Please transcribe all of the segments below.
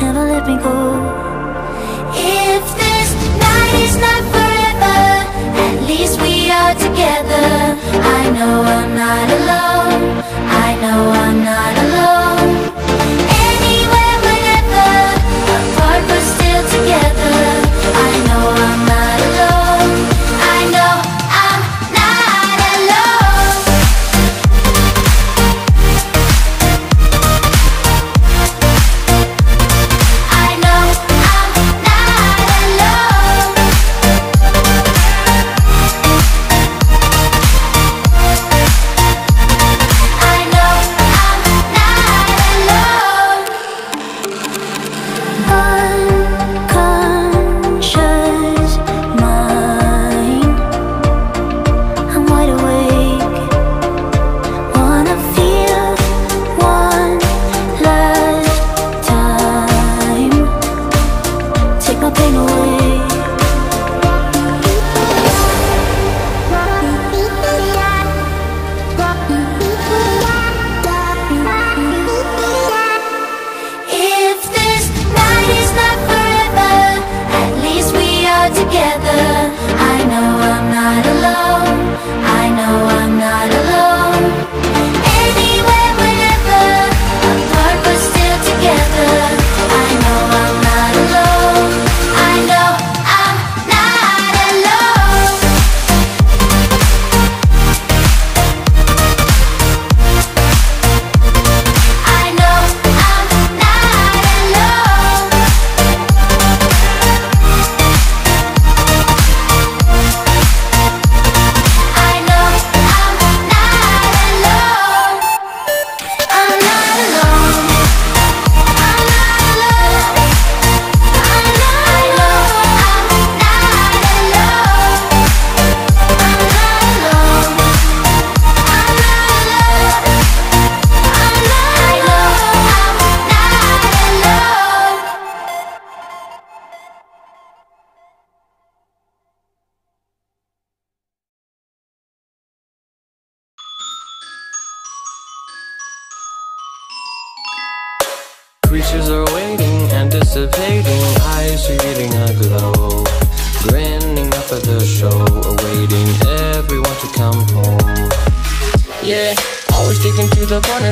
never let me go. If this night is not forever At least we are together. I know I'm not alone. I know I'm not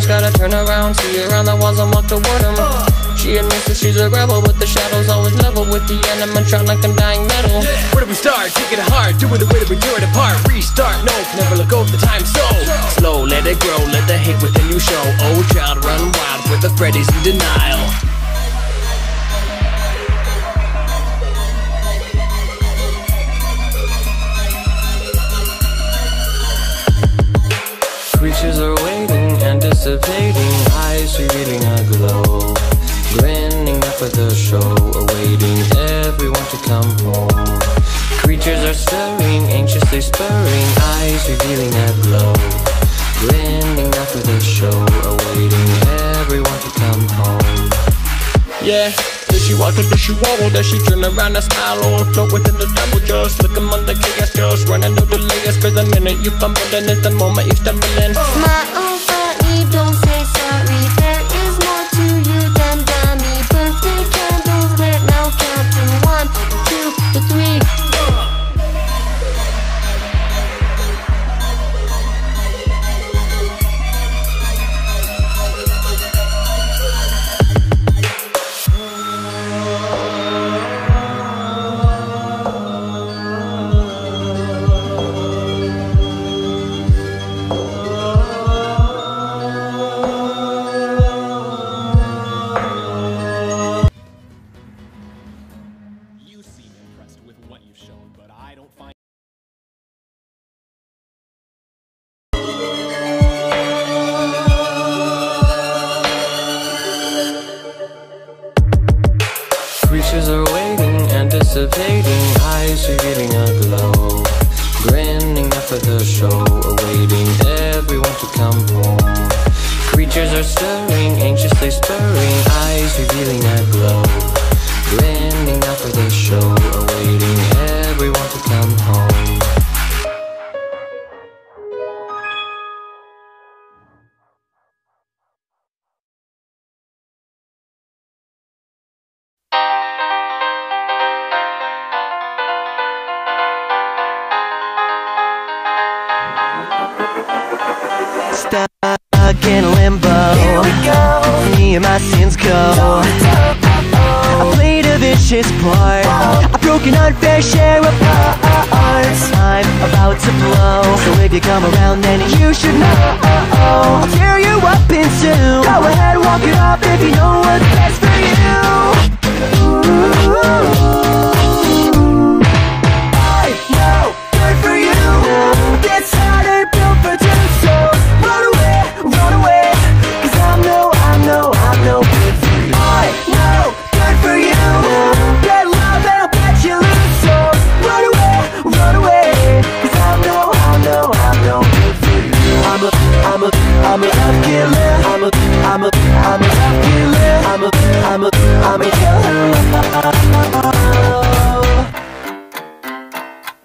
gotta turn around, see around the walls and walk toward them. She admits that she's a rebel, but the shadows always level with the animatronic and dying metal. Where do we start? Take it hard, do it the way that we do it apart. Restart, no, never let go of the time so slow. Let it grow, let the hate within you show. Oh, child, run wild with the Freddy's in denial. Anticipating, eyes revealing a glow. Grinning up at the show, awaiting everyone to come home. Creatures are stirring, anxiously spurring, eyes revealing a glow. Grinning up at the show, awaiting everyone to come home. Yeah. Does she walk or does she wobble? Does she turn around and smile or float within the double just look among the chaos just running no delay Cause the minute you fumble then it's the moment you stumble in My own funny, don't stuck in limbo. Here we go. Me and my sins go. I played a vicious part. I broke broken unfair share of parts. I'm about to blow. So if you come around, then you should know.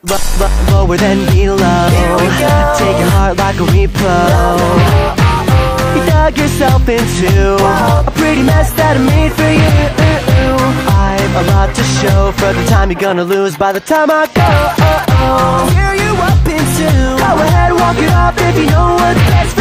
Lower than below Take your heart like a repo you dug yourself into a pretty mess that I made for you. I've a lot to show for the time you're gonna lose by the time I go. Tear you up into. Go ahead, walk it off if you know what's best for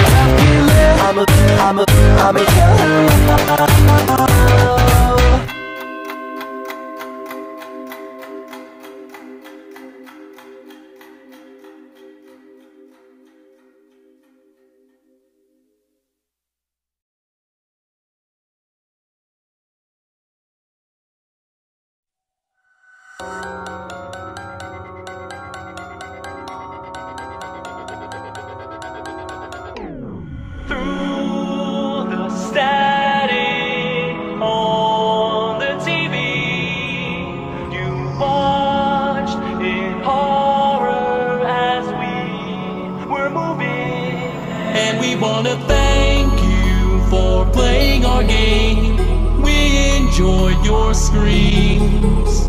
I'll be yours. wanna thank you for playing our game. We enjoy your screams.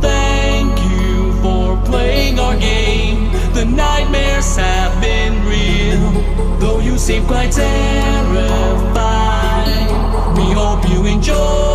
Thank you for playing our game. The nightmares have been real. Though you seem quite terrified, we hope you enjoy.